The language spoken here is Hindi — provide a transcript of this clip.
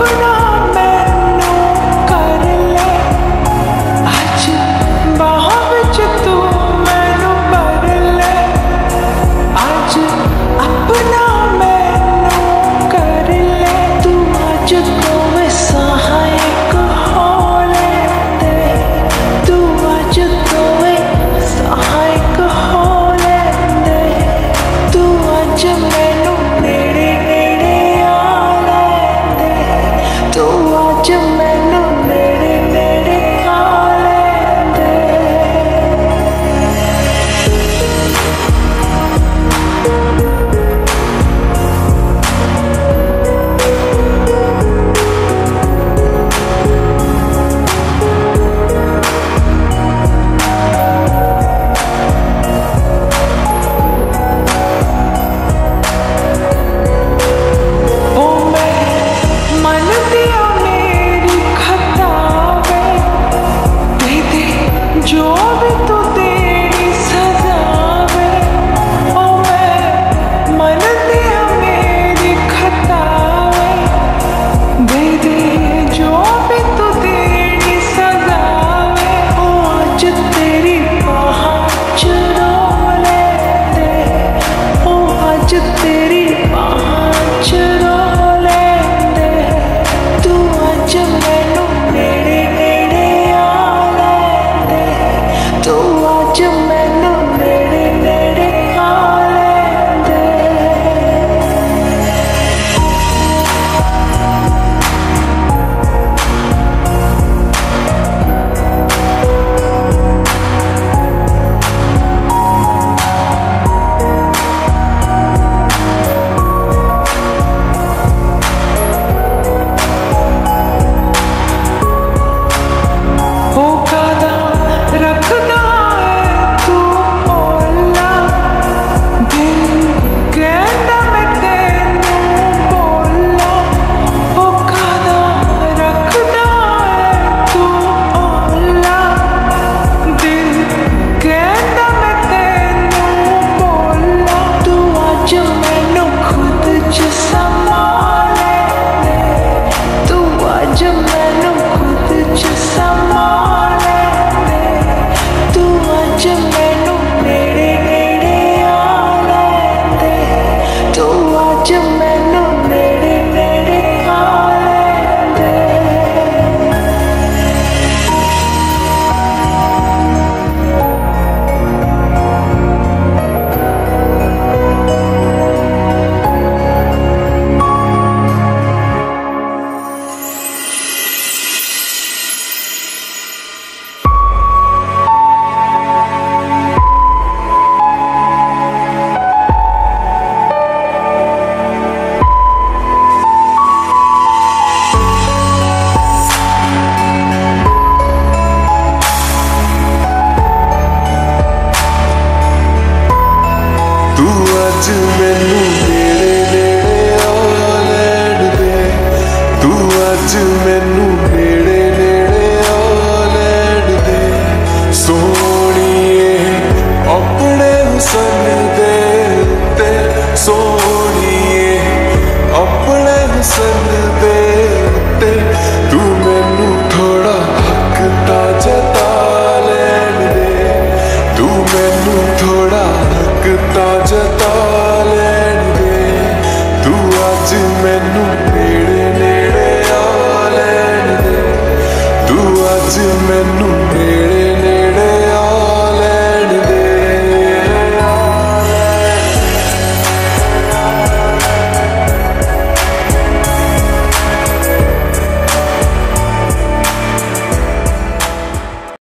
Bernard! chúa सोनिए अपने हुसन